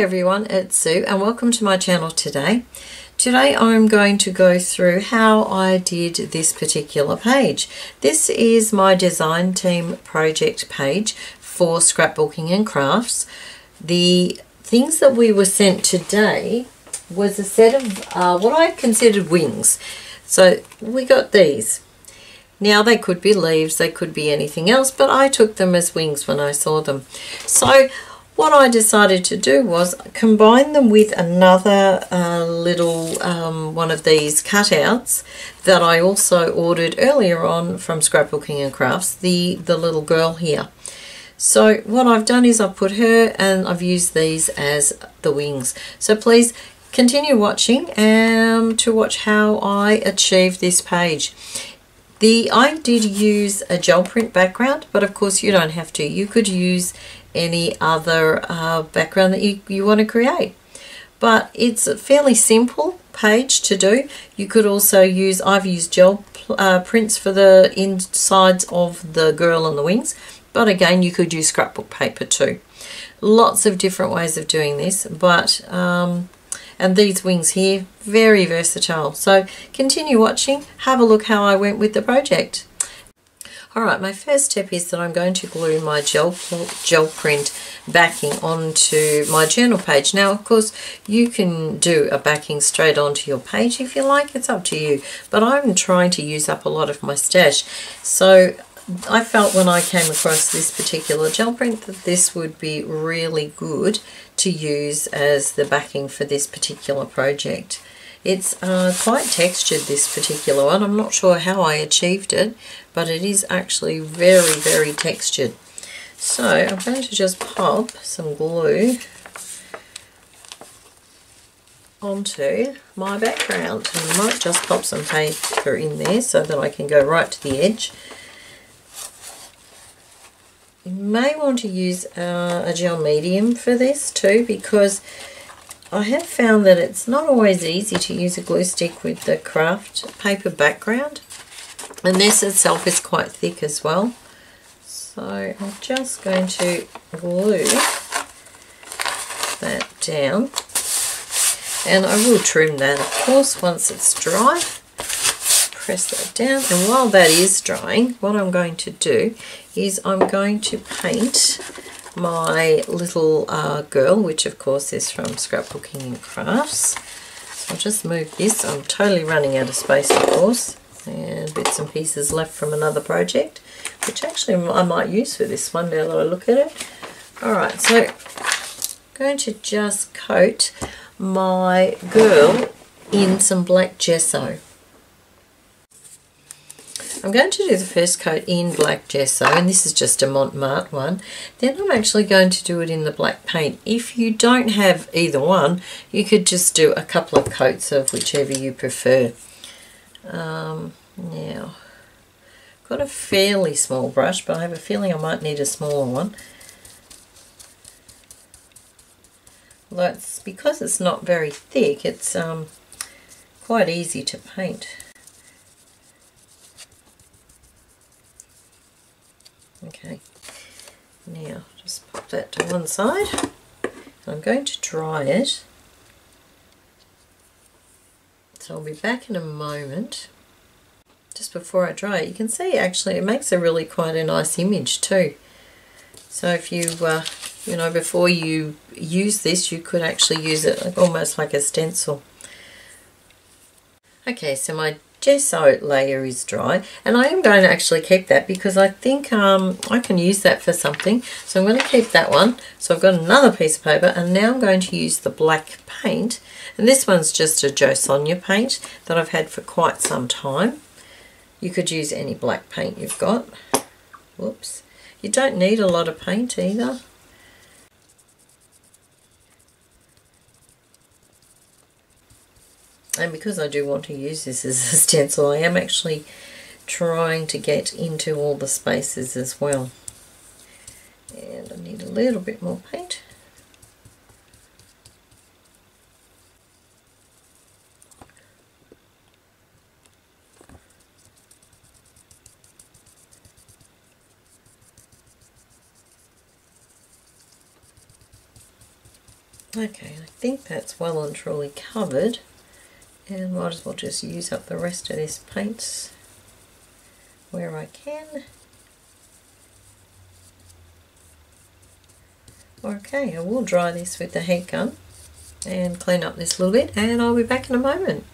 everyone, it's Sue and welcome to my channel today. Today I'm going to go through how I did this particular page. This is my design team project page for scrapbooking and crafts. The things that we were sent today was a set of uh, what I considered wings. So we got these. Now they could be leaves, they could be anything else, but I took them as wings when I saw them. So what I decided to do was combine them with another uh, little um, one of these cutouts that I also ordered earlier on from Scrapbooking and Crafts, the, the little girl here. So what I've done is I've put her and I've used these as the wings. So please continue watching um, to watch how I achieve this page. The I did use a gel print background, but of course you don't have to. You could use any other uh, background that you, you want to create. But it's a fairly simple page to do. You could also use, I've used gel uh, prints for the insides of the girl and the wings, but again you could use scrapbook paper too. Lots of different ways of doing this, but um, and these wings here, very versatile. So continue watching, have a look how I went with the project. Alright, my first step is that I'm going to glue my gel, gel print backing onto my journal page. Now, of course, you can do a backing straight onto your page if you like. It's up to you. But I'm trying to use up a lot of my stash. So I felt when I came across this particular gel print that this would be really good to use as the backing for this particular project. It's uh, quite textured, this particular one. I'm not sure how I achieved it, but it is actually very, very textured. So I'm going to just pop some glue onto my background. And I might just pop some paper in there so that I can go right to the edge. You may want to use uh, a gel medium for this too because I have found that it's not always easy to use a glue stick with the craft paper background. And this itself is quite thick as well. So I'm just going to glue that down. And I will trim that of course once it's dry press that down and while that is drying what I'm going to do is I'm going to paint my little uh, girl, which of course is from Scrapbooking and Crafts. So I'll just move this. I'm totally running out of space, of course, and bits and pieces left from another project, which actually I might use for this one now that I look at it. Alright, so I'm going to just coat my girl in some black gesso. I'm going to do the first coat in black gesso and this is just a Mont Marte one. Then I'm actually going to do it in the black paint. If you don't have either one, you could just do a couple of coats of whichever you prefer. Um, now, got a fairly small brush, but I have a feeling I might need a smaller one. Well, because it's not very thick, it's um, quite easy to paint. Okay, now just pop that to one side. I'm going to dry it. So I'll be back in a moment. Just before I dry it, you can see actually it makes a really quite a nice image too. So if you, uh, you know, before you use this, you could actually use it almost like a stencil. Okay, so my gesso layer is dry. And I am going to actually keep that because I think um, I can use that for something. So I'm going to keep that one. So I've got another piece of paper and now I'm going to use the black paint. And this one's just a Jo Sonja paint that I've had for quite some time. You could use any black paint you've got. Whoops. You don't need a lot of paint either and because I do want to use this as a stencil I am actually trying to get into all the spaces as well. And I need a little bit more paint. Okay, I think that's well and truly covered and might as well just use up the rest of this paint where I can. Okay, I will dry this with the heat gun and clean up this little bit and I'll be back in a moment.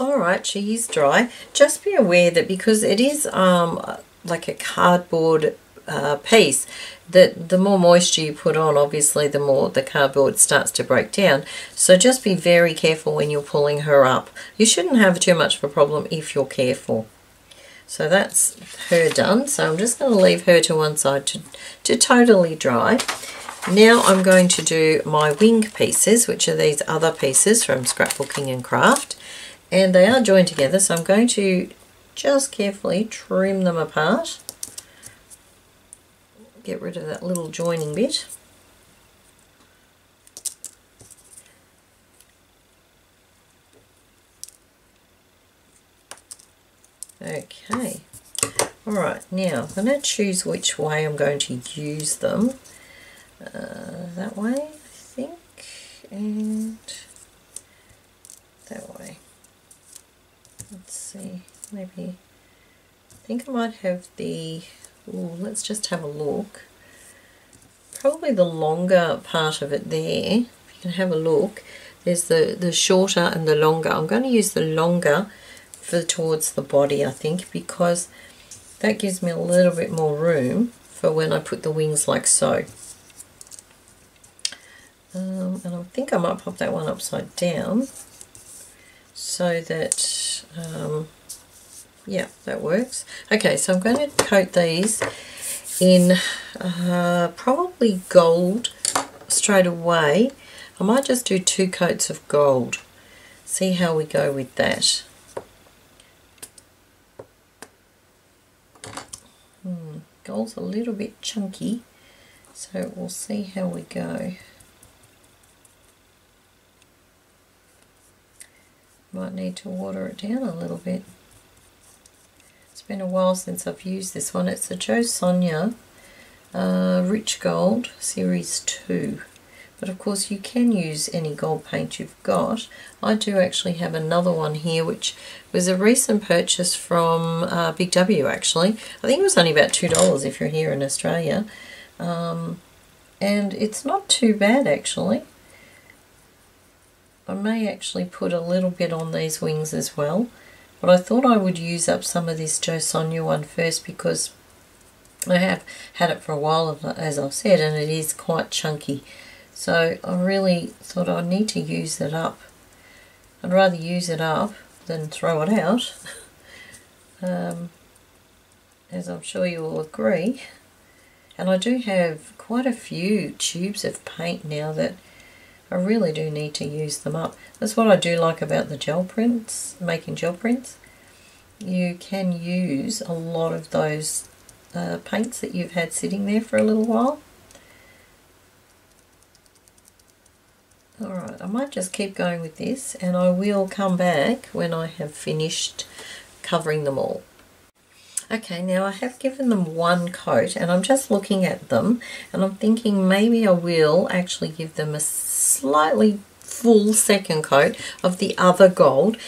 Alright, she is dry. Just be aware that because it is um, like a cardboard uh, piece, that the more moisture you put on, obviously the more the cardboard starts to break down. So just be very careful when you're pulling her up. You shouldn't have too much of a problem if you're careful. So that's her done. So I'm just going to leave her to one side to, to totally dry. Now I'm going to do my wing pieces, which are these other pieces from Scrapbooking and Craft. And they are joined together, so I'm going to just carefully trim them apart. Get rid of that little joining bit. Okay. Alright, now I'm going to choose which way I'm going to use them. Uh, that way, I think, and that way. Let's see, maybe, I think I might have the, let's just have a look. Probably the longer part of it there, if you can have a look, there's the, the shorter and the longer. I'm going to use the longer for towards the body I think because that gives me a little bit more room for when I put the wings like so. Um, and I think I might pop that one upside down so that, um, yeah, that works. Okay, so I'm going to coat these in uh, probably gold straight away. I might just do two coats of gold. See how we go with that. Hmm, gold's a little bit chunky, so we'll see how we go. Might need to water it down a little bit. It's been a while since I've used this one. It's a Jo Sonja uh, Rich Gold Series 2. But of course you can use any gold paint you've got. I do actually have another one here which was a recent purchase from uh, Big W actually. I think it was only about $2 if you're here in Australia. Um, and it's not too bad actually. I may actually put a little bit on these wings as well. But I thought I would use up some of this Jo Sonja one first because I have had it for a while, as I've said, and it is quite chunky. So I really thought I'd need to use it up. I'd rather use it up than throw it out. um, as I'm sure you will agree. And I do have quite a few tubes of paint now that I really do need to use them up. That's what I do like about the gel prints, making gel prints. You can use a lot of those uh, paints that you've had sitting there for a little while Alright, I might just keep going with this and I will come back when I have finished covering them all. Okay, now I have given them one coat and I'm just looking at them and I'm thinking maybe I will actually give them a slightly full second coat of the other gold.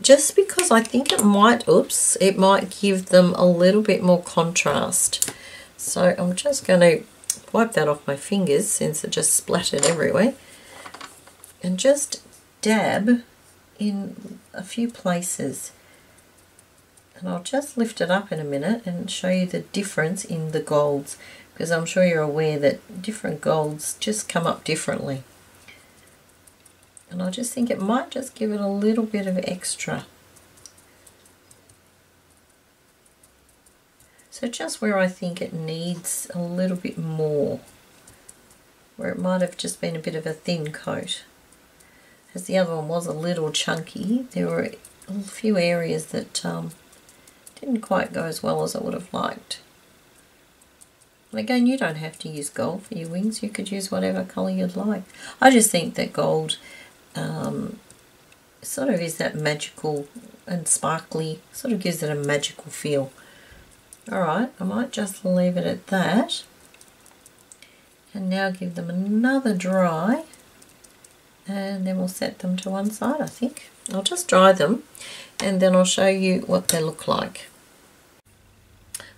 Just because I think it might, oops, it might give them a little bit more contrast. So I'm just going to wipe that off my fingers since it just splattered everywhere. And just dab in a few places and I'll just lift it up in a minute and show you the difference in the golds because I'm sure you're aware that different golds just come up differently. And I just think it might just give it a little bit of extra. So just where I think it needs a little bit more where it might have just been a bit of a thin coat. As the other one was a little chunky, there were a few areas that um, didn't quite go as well as I would have liked. Again, you don't have to use gold for your wings. You could use whatever colour you'd like. I just think that gold um, sort of is that magical and sparkly, sort of gives it a magical feel. Alright, I might just leave it at that. and now give them another dry and then we'll set them to one side I think. I'll just dry them and then I'll show you what they look like.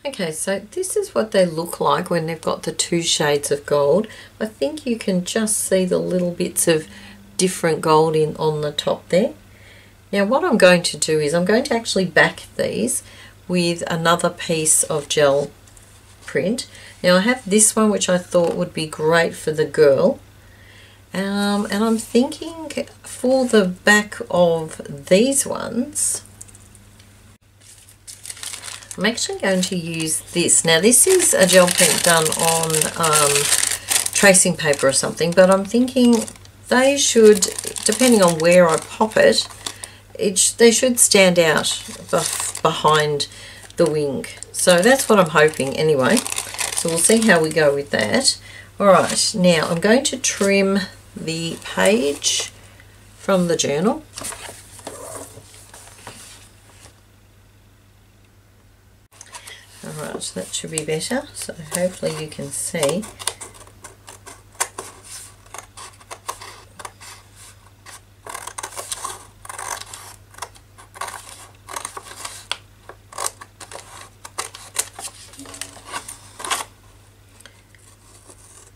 Okay, so this is what they look like when they've got the two shades of gold. I think you can just see the little bits of different gold in on the top there. Now what I'm going to do is I'm going to actually back these with another piece of gel print. Now I have this one which I thought would be great for the girl. Um, and I'm thinking for the back of these ones, I'm actually going to use this. Now this is a gel print done on um, tracing paper or something, but I'm thinking they should, depending on where I pop it, it sh they should stand out behind the wing. So that's what I'm hoping anyway. So we'll see how we go with that. Alright, now I'm going to trim the page from the journal Alright, so that should be better. So hopefully you can see.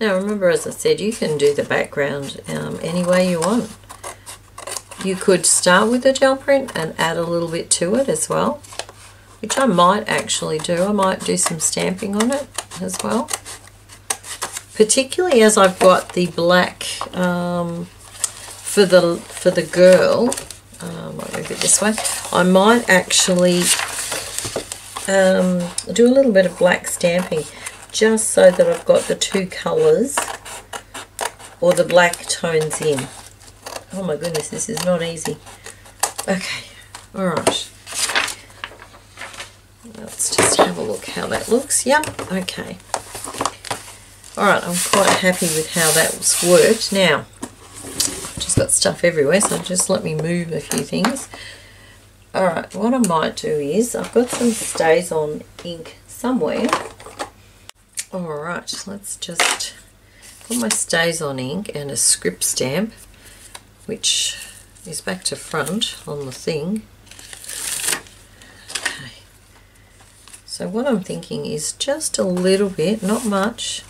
Now remember as I said you can do the background um, any way you want. You could start with the gel print and add a little bit to it as well which I might actually do. I might do some stamping on it as well. Particularly as I've got the black um, for the for the girl. Um, I'll move it this way. I might actually um, do a little bit of black stamping just so that I've got the two colours or the black tones in. Oh my goodness, this is not easy. Okay, alright. Let's just have a look how that looks. Yep, okay. Alright, I'm quite happy with how that's worked. Now, I've just got stuff everywhere, so just let me move a few things. Alright, what I might do is, I've got some StazOn ink somewhere. Alright, let's just put my StazOn ink and a script stamp, which is back to front on the thing. Okay. So what I'm thinking is just a little bit, not much,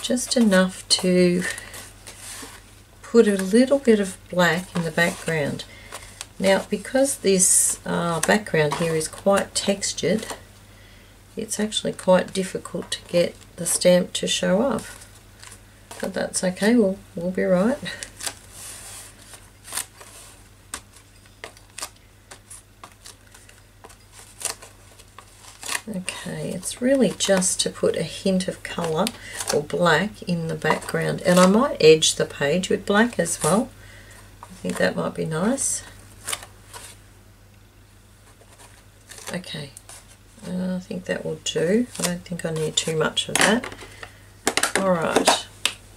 just enough to put a little bit of black in the background. Now because this uh, background here is quite textured, it's actually quite difficult to get the stamp to show off. But that's okay, we'll, we'll be right. Okay, it's really just to put a hint of colour or black in the background. And I might edge the page with black as well. I think that might be nice. Okay, uh, I think that will do. I don't think I need too much of that. Alright,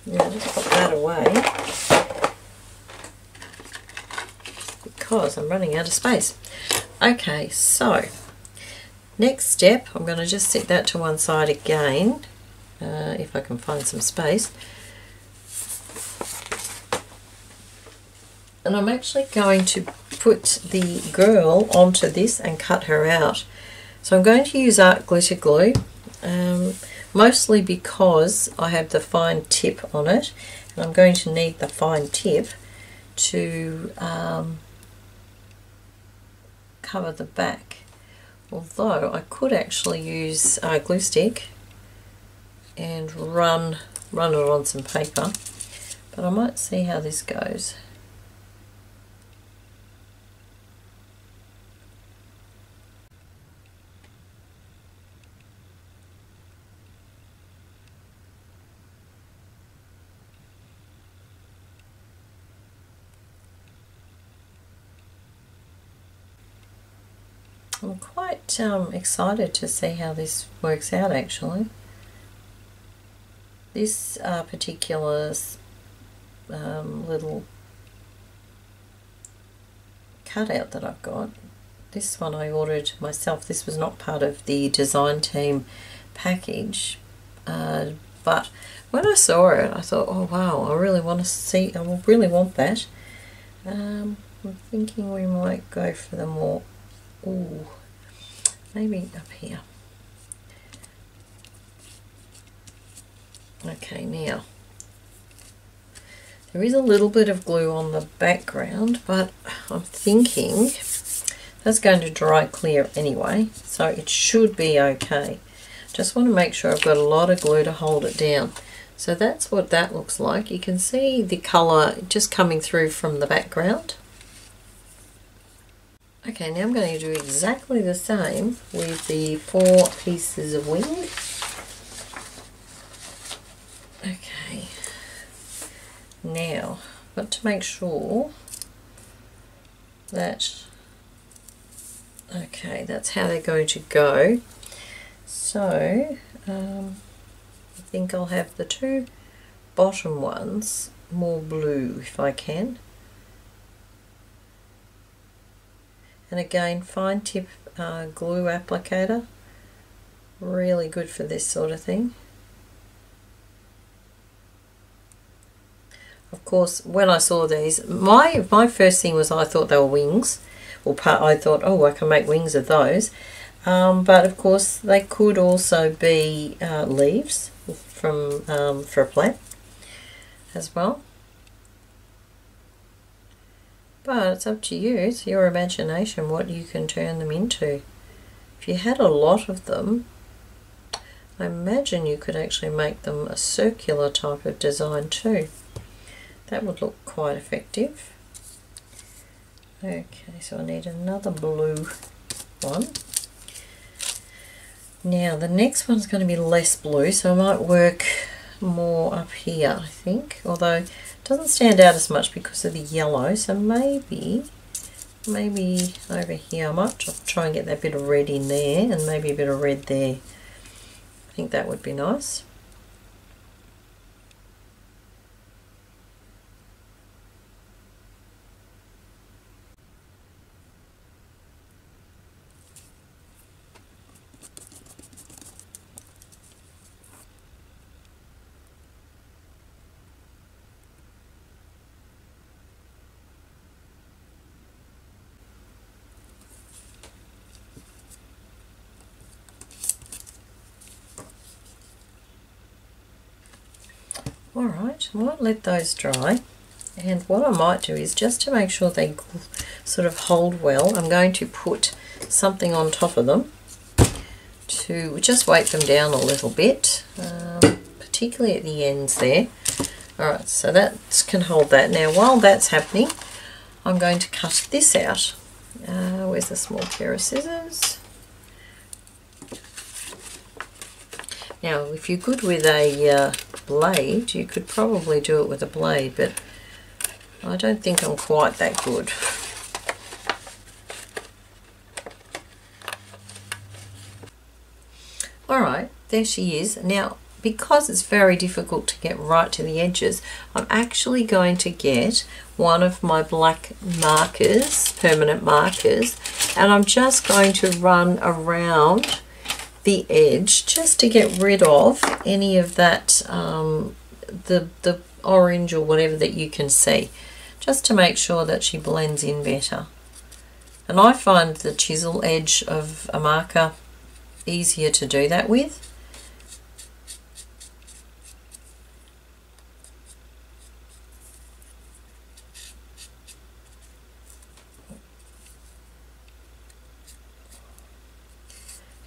now just put that away because I'm running out of space. Okay, so Next step, I'm going to just set that to one side again, uh, if I can find some space. And I'm actually going to put the girl onto this and cut her out. So I'm going to use art glitter glue, um, mostly because I have the fine tip on it, and I'm going to need the fine tip to um, cover the back. Although I could actually use a glue stick and run run it on some paper but I might see how this goes I'm quite um, excited to see how this works out actually. This uh, particular um, little cutout that I've got, this one I ordered myself. This was not part of the design team package. Uh, but when I saw it I thought oh wow I really want to see I really want that um, I'm thinking we might go for the more ooh, maybe up here okay now there is a little bit of glue on the background, but I'm thinking that's going to dry clear anyway, so it should be okay. Just want to make sure I've got a lot of glue to hold it down. So that's what that looks like. You can see the colour just coming through from the background. Okay, now I'm going to do exactly the same with the four pieces of wing. Okay. Now, got to make sure that, okay, that's how they're going to go. So, um, I think I'll have the two bottom ones more blue if I can. And again, fine tip uh, glue applicator, really good for this sort of thing. of course, when I saw these, my my first thing was I thought they were wings, or part, I thought, oh, I can make wings of those. Um, but of course, they could also be uh, leaves from um, for a plant as well. But it's up to you. It's your imagination what you can turn them into. If you had a lot of them, I imagine you could actually make them a circular type of design too. That would look quite effective. Okay, so I need another blue one. Now the next one's going to be less blue, so I might work more up here, I think. Although it doesn't stand out as much because of the yellow, so maybe, maybe over here I might try and get that bit of red in there and maybe a bit of red there. I think that would be nice. Alright, I might let those dry. And what I might do is just to make sure they sort of hold well, I'm going to put something on top of them to just weight them down a little bit, um, particularly at the ends there. Alright, so that can hold that. Now while that's happening, I'm going to cut this out. Uh, where's the small pair of scissors? Now, if you're good with a uh, blade, you could probably do it with a blade, but I don't think I'm quite that good. Alright, there she is. Now, because it's very difficult to get right to the edges, I'm actually going to get one of my black markers, permanent markers, and I'm just going to run around the edge just to get rid of any of that um, the the orange or whatever that you can see just to make sure that she blends in better. And I find the chisel edge of a marker easier to do that with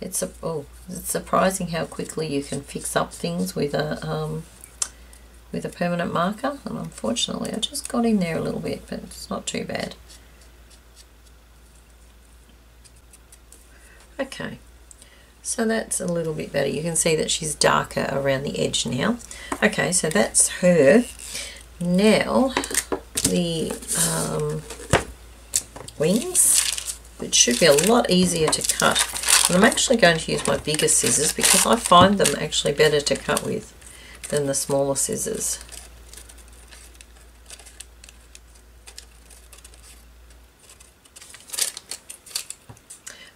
It's a, oh, it's surprising how quickly you can fix up things with a um, with a permanent marker. And unfortunately, I just got in there a little bit, but it's not too bad. Okay, so that's a little bit better. You can see that she's darker around the edge now. Okay, so that's her. Now, the um, wings, which should be a lot easier to cut and I'm actually going to use my bigger scissors because I find them actually better to cut with than the smaller scissors.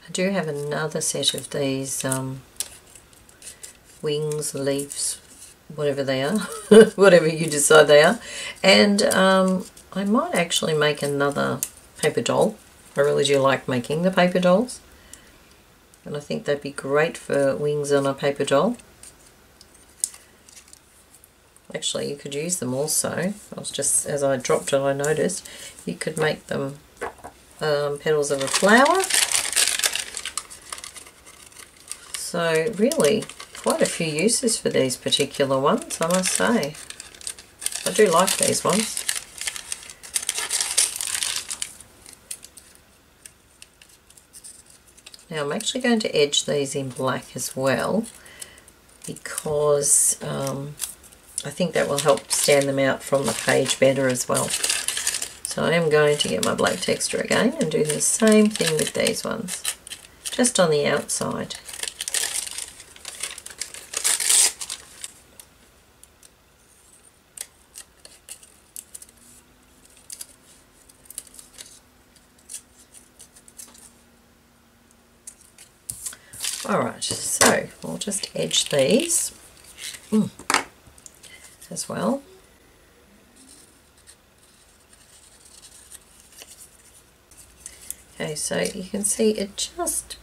I do have another set of these um, wings, leaves, whatever they are, whatever you decide they are. And um, I might actually make another paper doll. I really do like making the paper dolls. And I think they'd be great for wings on a paper doll. Actually, you could use them also. I was just, as I dropped it, I noticed you could make them um, petals of a flower. So really, quite a few uses for these particular ones, I must say. I do like these ones. Now I'm actually going to edge these in black as well because um, I think that will help stand them out from the page better as well. So I am going to get my black texture again and do the same thing with these ones, just on the outside. Alright, so we'll just edge these mm, as well. Okay, so you can see it just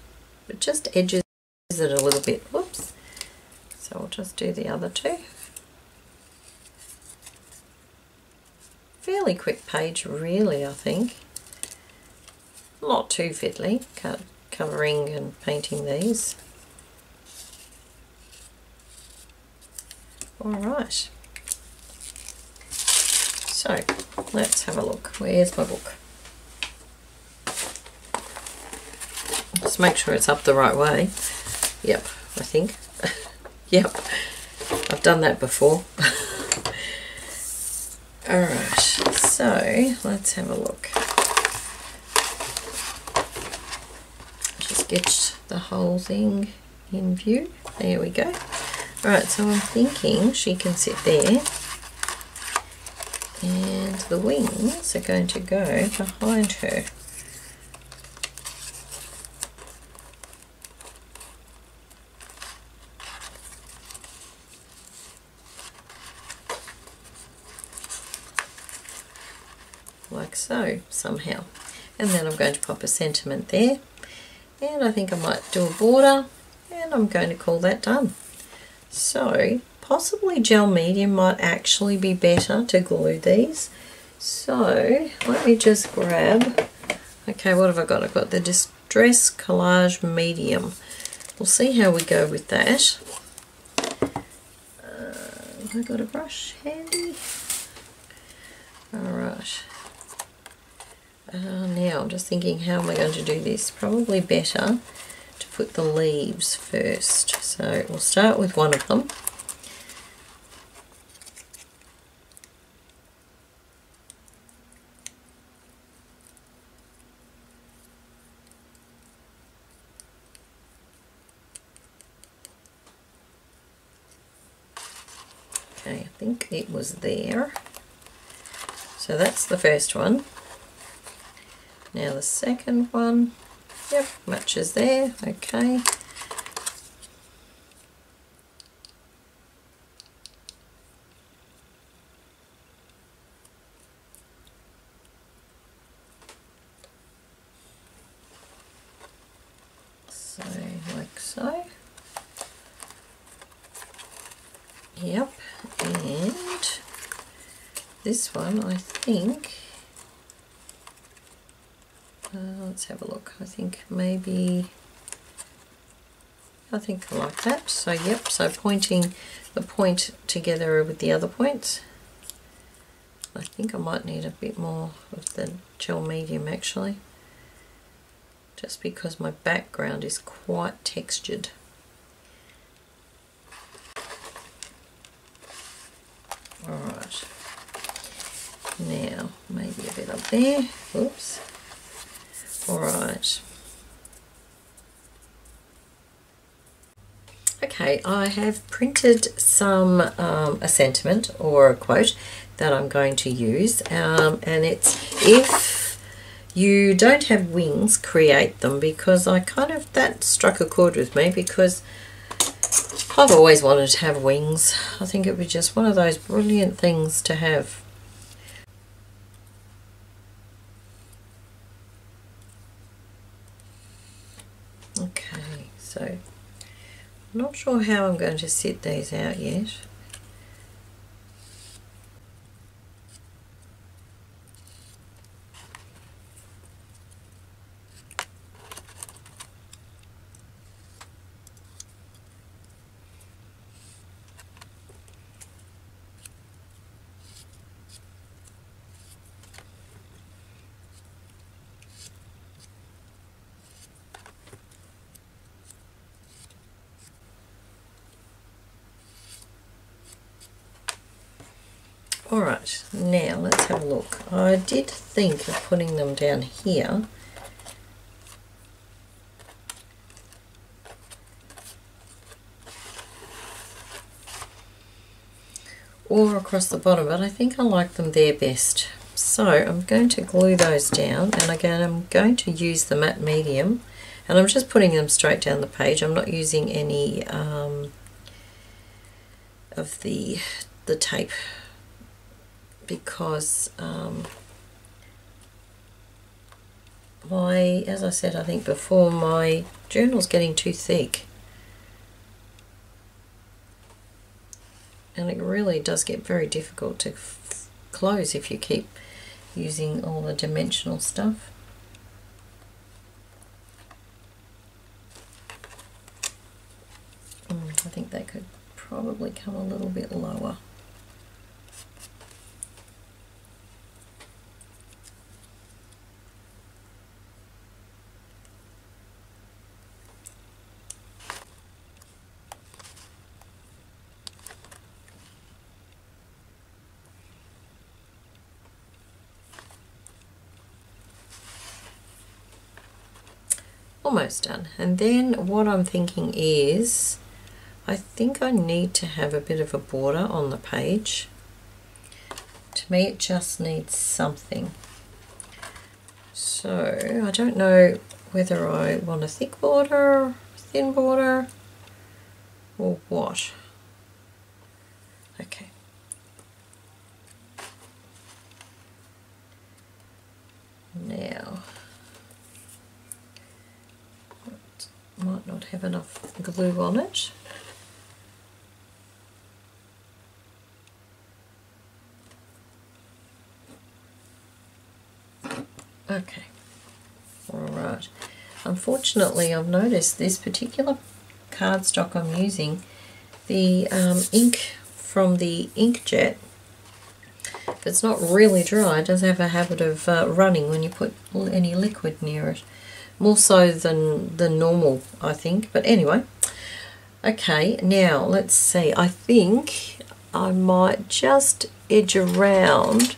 it just edges it a little bit. Whoops. So we'll just do the other two. Fairly quick page really, I think. Not too fiddly. Cut covering and painting these. Alright. So, let's have a look. Where's my book? Just make sure it's up the right way. Yep, I think. yep, I've done that before. Alright, so let's have a look. Sketched the whole thing in view. There we go. Alright, so I'm thinking she can sit there and the wings are going to go behind her. like so somehow and then I'm going to pop a sentiment there and I think I might do a border and I'm going to call that done. So possibly gel medium might actually be better to glue these. So let me just grab, okay what have I got? I've got the Distress Collage Medium. We'll see how we go with that. Uh, I got a brush handy. Alright. Uh, now, I'm just thinking, how am I going to do this? Probably better to put the leaves first. So we'll start with one of them. Okay, I think it was there. So that's the first one. Now the second one, yep, matches there, okay. So, like so. Yep, and this one I think uh, let's have a look. I think maybe, I think I like that. So yep, so pointing the point together with the other points. I think I might need a bit more of the gel medium actually. Just because my background is quite textured. Alright. Now, maybe a bit up there. Oops. Alright. Okay, I have printed some, um, a sentiment or a quote that I'm going to use um, and it's if you don't have wings create them because I kind of that struck a chord with me because I've always wanted to have wings. I think it would be just one of those brilliant things to have. Okay, so I'm not sure how I'm going to set these out yet. Alright, now let's have a look. I did think of putting them down here. Or across the bottom, but I think I like them there best. So I'm going to glue those down and again I'm going to use the matte medium and I'm just putting them straight down the page. I'm not using any um, of the the tape because um, my, as I said I think before, my journal's getting too thick. And it really does get very difficult to close if you keep using all the dimensional stuff. Mm, I think that could probably come a little bit lower. Almost done. And then what I'm thinking is I think I need to have a bit of a border on the page. To me it just needs something. So I don't know whether I want a thick border thin border or what okay now might not have enough glue on it. Okay, alright. Unfortunately I've noticed this particular cardstock I'm using, the um, ink from the inkjet, if it's not really dry, it does have a habit of uh, running when you put any liquid near it more so than the normal I think. But anyway. Okay now let's see. I think I might just edge around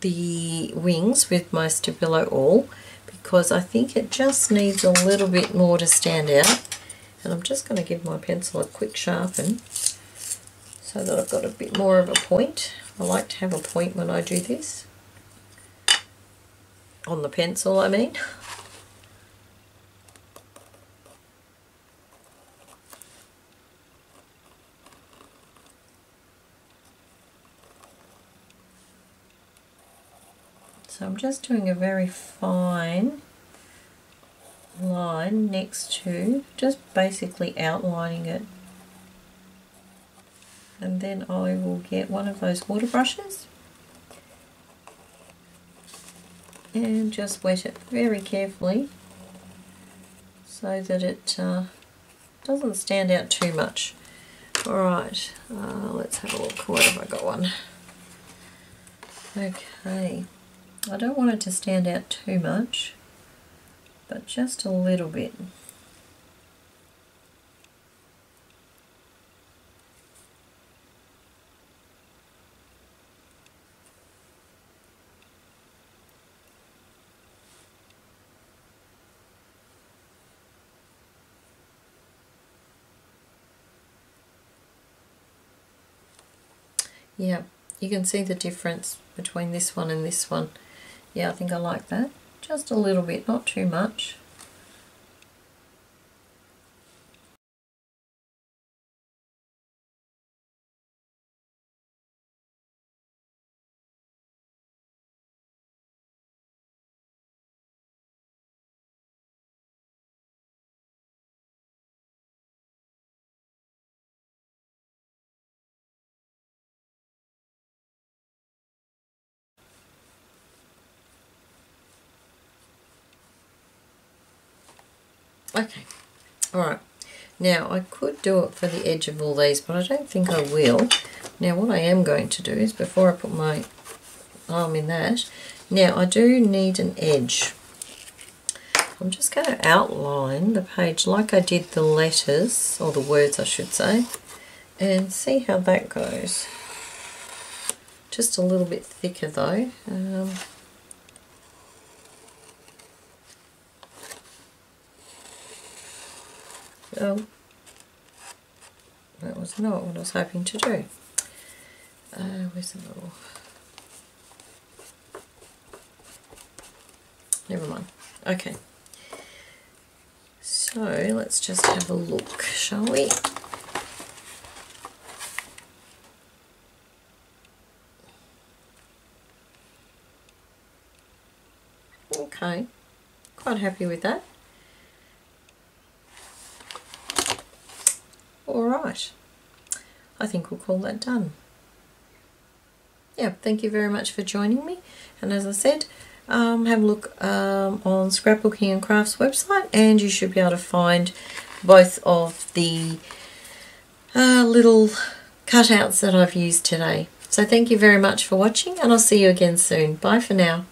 the wings with my Stabilo All because I think it just needs a little bit more to stand out. And I'm just going to give my pencil a quick sharpen so that I've got a bit more of a point. I like to have a point when I do this. On the pencil I mean So I'm just doing a very fine line next to, just basically outlining it. And then I will get one of those water brushes and just wet it very carefully so that it uh, doesn't stand out too much. Alright, uh, let's have a look. Where have I got one? Okay. I don't want it to stand out too much, but just a little bit. Yeah, you can see the difference between this one and this one. Yeah, I think I like that. Just a little bit, not too much. Okay, alright. Now I could do it for the edge of all these, but I don't think I will. Now what I am going to do is, before I put my arm in that, now I do need an edge. I'm just going to outline the page like I did the letters, or the words I should say, and see how that goes. Just a little bit thicker though. Um, oh, that was not what I was hoping to do. Uh, where's the little... Never mind. Okay. So let's just have a look, shall we? Okay, quite happy with that. I think we'll call that done. Yeah, thank you very much for joining me. And as I said, um, have a look um, on Scrapbooking and Crafts website and you should be able to find both of the uh, little cutouts that I've used today. So thank you very much for watching and I'll see you again soon. Bye for now.